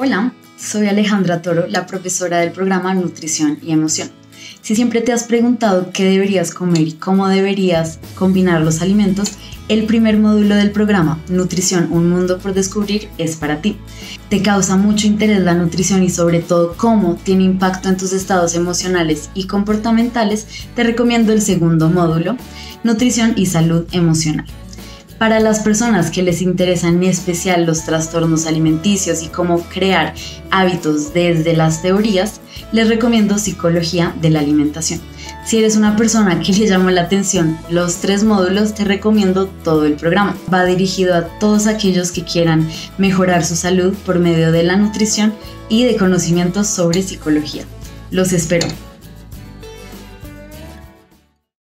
Hola, soy Alejandra Toro, la profesora del programa Nutrición y Emoción. Si siempre te has preguntado qué deberías comer y cómo deberías combinar los alimentos, el primer módulo del programa, Nutrición, un mundo por descubrir, es para ti. Te causa mucho interés la nutrición y sobre todo cómo tiene impacto en tus estados emocionales y comportamentales, te recomiendo el segundo módulo, Nutrición y Salud Emocional. Para las personas que les interesan en especial los trastornos alimenticios y cómo crear hábitos desde las teorías, les recomiendo Psicología de la Alimentación. Si eres una persona que le llamó la atención los tres módulos, te recomiendo todo el programa. Va dirigido a todos aquellos que quieran mejorar su salud por medio de la nutrición y de conocimientos sobre psicología. Los espero.